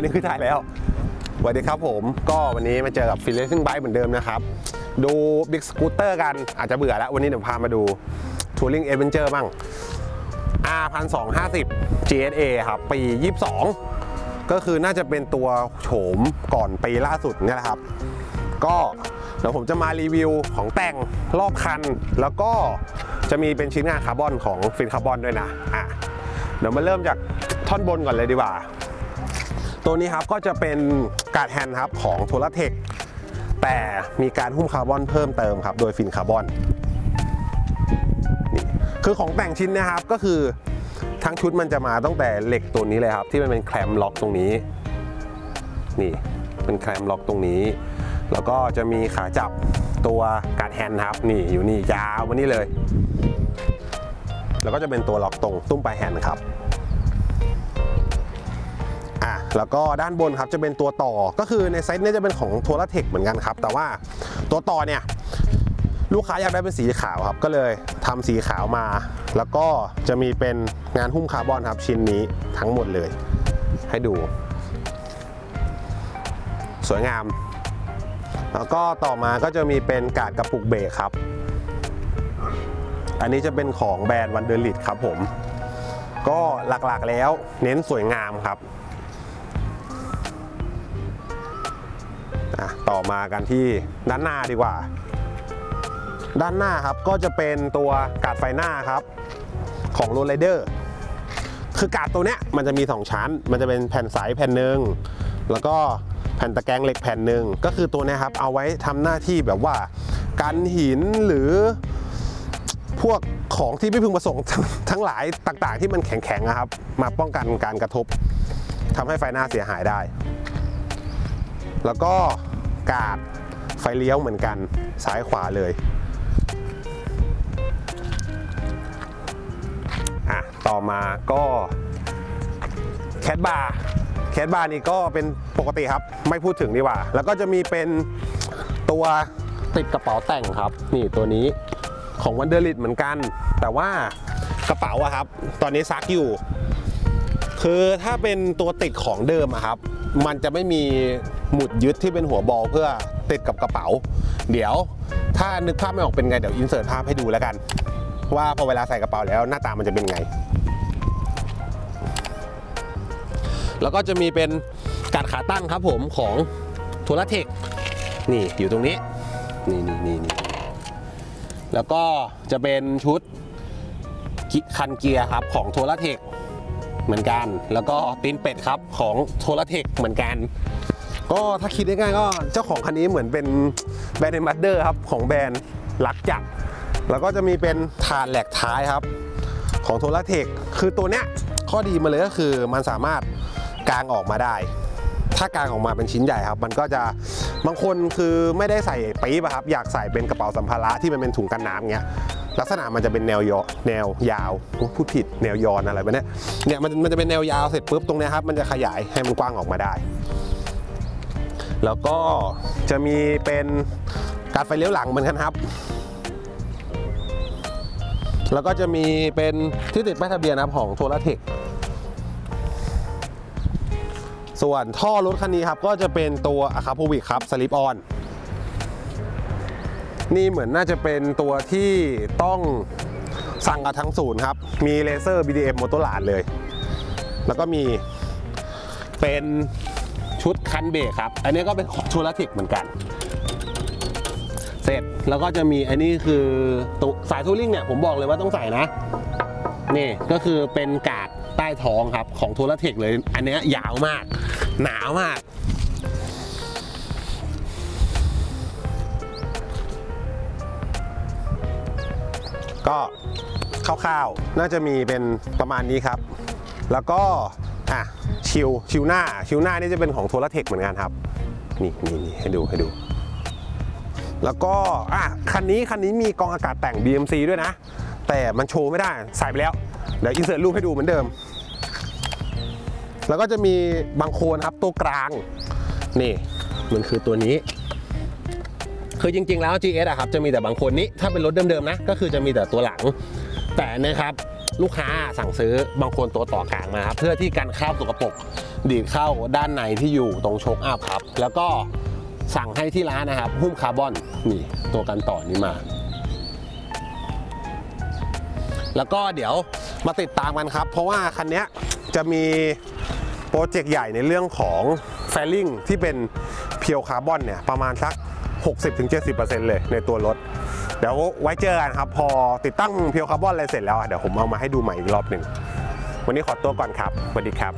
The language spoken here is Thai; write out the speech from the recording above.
นนี้คือถ่ายแล้วสวัสดีครับผมก็วันนี้มาเจอกับ Fin Racing Bike เหมือนเดิมนะครับ ดู big scooter กันอาจจะเบื่อแล้ว วันนี้เดี๋ยวพามาดู touring adventure บ้าง R 1 2 5 0 GSA ครับ ปี 22 ก็คือน่าจะเป็นตัวโฉมก่อนปีล่าสุดนี่แหละครับ ก็เดี๋ยวผมจะมารีวิวของแต่งรอบคัน แล้วก็จะมีเป็นชิ้นงานคาร์บอนของ Fin Carbon ด้วยนะอะเดี๋ยวมาเริ่มจากท่อนบนก่อนเลยดีกว่า ตัวนี้ครับก็จะเป็นการ์ดแฮนด์ครับของ Touratech แต่มีการหุ้มคาร์บอนเพิ่มเติมครับ โดย Fin Carbon นี่คือของแต่งชิ้นนะครับก็คือทั้งชุดมันจะมาตั้งแต่เหล็กตัวนี้เลยครับ ที่มันเป็น clamp lock ตรงนี้ นี่เป็น clamp lock ตรงนี้ แล้วก็จะมีขาจับตัวการ์ดแฮนด์ครับ นี่อยู่นี่ยาวมานี่เลย แล้วก็จะเป็นตัวล็อกตรงตุ้มปลายแฮนด์ครับ แล้วก็ด้านบนครับจะเป็นตัวต่อก็คือในไซส์นี้จะเป็นของ Touratech เหมือนกันครับ แต่ว่าตัวต่อเนี่ยลูกค้าอยากได้เป็นสีขาวครับ ก็เลยทำสีขาวมา แล้วก็จะมีเป็นงานหุ้มคาร์บอนครับชิ้นนี้ทั้งหมดเลย ให้ดู สวยงาม แล้วก็ต่อมาก็จะมีเป็นการ์ดกระปุกเบรกครับ อันนี้จะเป็นของแบรนด์ Wunderlich ครับผม ก็หลักๆแล้วเน้นสวยงามครับ อะต่อมากันที่ด้านหน้าดีกว่า ด้านหน้าครับก็จะเป็นตัวการ์ดไฟหน้าครับของโรลไรเดอร์คือการ์ดตัวเนี้ยมันจะมี 2 ชั้น มันจะเป็นแผ่นใสแผ่นหนึ่งแล้วก็แผ่นตะแกรงเหล็กแผ่นหนึ่งก็คือตัวนี้ครับเอาไว้ทำหน้าที่แบบว่ากันหินหรือพวกของที่ไม่พึงประสงค์ทั้งหลายต่างๆ ที่มันแข็งๆนะครับ มาป้องกันการกระทบทำให้ไฟหน้าเสียหายได้ แล้วก็ กาด ไฟเลี้ยวเหมือนกันซ้ายขวาเลยอะต่อมาก็แคดบาร์แคดบาร์นี่ก็เป็นปกติครับไม่พูดถึงดีกว่า แล้วก็จะมีเป็นตัวติดกระเป๋าแต่งครับ นี่ตัวนี้ของวันเดอร์ลิดเหมือนกัน แต่ว่ากระเป๋าอะครับ ตอนนี้ซักอยู่ คือถ้าเป็นตัวติดของเดิมอะครับ มันจะไม่มี หมุดยึดที่เป็นหัวบอลเพื่อติดกับกระเป๋า เดี๋ยวถ้านึกภาพไม่ออกเป็นไงเดี๋ยวอินเสิร์ตภาพให้ดูแล้วกัน ว่าพอเวลาใส่กระเป๋าแล้วหน้าตามันจะเป็นไง แล้วก็จะมีเป็นการ์ดขาตั้งครับผมของ Touratech นี่อยู่ตรงนี้นี่นี่นี่นี่แล้วก็จะเป็นชุดคันเกียร์ครับของ Touratech เหมือนกัน แล้วก็ตีนเป็ดครับของ Touratech เหมือนกัน ก็ถ้าคิดง่ายๆก็เจ้าของคันนี้เหมือนเป็น brand ambassador ครับ ของแบรนด์ลักจักแล้วก็จะมีเป็นฐานแร็คท้ายครับ ของโทรเทคคือตัวเนี้ยข้อดีมาเลยก็คือมันสามารถกางออกมาได้ ถ้ากางออกมาเป็นชิ้นใหญ่ครับ มันก็จะบางคนคือไม่ได้ใส่ปี๊บครับ อยากใส่เป็นกระเป๋าสัมภาระที่มันเป็นถุงกันน้ำเงี้ยลักษณะมันจะเป็นแนวยอแนวยาวพูดผิดแนวยอนอะไรแบบเนี้ยเนี่ยมันมันจะเป็นแนวยาวเสร็จปุ๊บตรงเนี้ยครับมันจะขยายให้มันกว้างออกมาได้ แล้วก็จะมีเป็นการไฟเลี้ยวหลังเหมือนกันครับ แล้วก็จะมีเป็นที่ติดป้ายทะเบียนนะครับของ Touratech ส่วนท่อรถคันนี้ครับก็จะเป็นตัว Akrapovic ครับ slip-on นี่เหมือนน่าจะเป็นตัวที่ต้องสั่งกับทางศูนย์ครับ มีเลเซอร์ BDM มอเตอร์ลาดเลย แล้วก็มีเป็น ชุดคันเบรกครับ อันนี้ก็เป็นของ Touratech เหมือนกัน เสร็จแล้วก็จะมีอันนี้คือตุสายทูริงเนี่ยผมบอกเลยว่าต้องใส่นะ นี่ก็คือเป็นกาดใต้ท้องครับของโทรเทคเลย อันนี้ยยาวมาก หนาวมากก็คร่าวๆ น่าจะมีเป็นประมาณนี้ครับ แล้วก็ อะ ชิวชิวหน้าชิวหน้านี่จะเป็นของโทรเทคเหมือนกันครับ นี่นี่นี่ให้ดูให้ดู แล้วก็อะคันนี้คันนี้มีกองอากาศแต่ง BMC ด้วยนะ แต่มันโชว์ไม่ได้ใส่ไปแล้ว เดี๋ยวอินเสิร์ตรูปให้ดูเหมือนเดิม แล้วก็จะมีบางโคนครับตัวกลาง นี่มันคือตัวนี้คือจริงๆแล้ว GS อะครับจะมีแต่บางคนนี้ถ้าเป็นรถเดิมๆนะก็คือจะมีแต่ตัวหลัง แต่นะครับ ลูกค้าสั่งซื้อบางคนตัวต่อกลางมาครับเพื่อที่กันคราบสกปรกดีดเข้าด้านในที่อยู่ตรงโชคอัพครับแล้วก็สั่งให้ที่ร้านนะครับหุ้มคาร์บอนนี่ตัวกันต่อนี้มา แล้วก็เดี๋ยวมาติดตามกันครับ เพราะว่าคันนี้จะมีโปรเจกต์ใหญ่ในเรื่องของ fairing ที่เป็น pure carbon เนี่ยประมาณสัก 60-70%เลยในตัวรถ เดี๋ยวไว้เจอกันครับ พอติดตั้ง pure carbon อะไรเสร็จแล้วเดี๋ยวผมเอามาให้ดูใหม่อีกรอบหนึ่งวันนี้ขอตัวก่อนครับสวัสดีครับ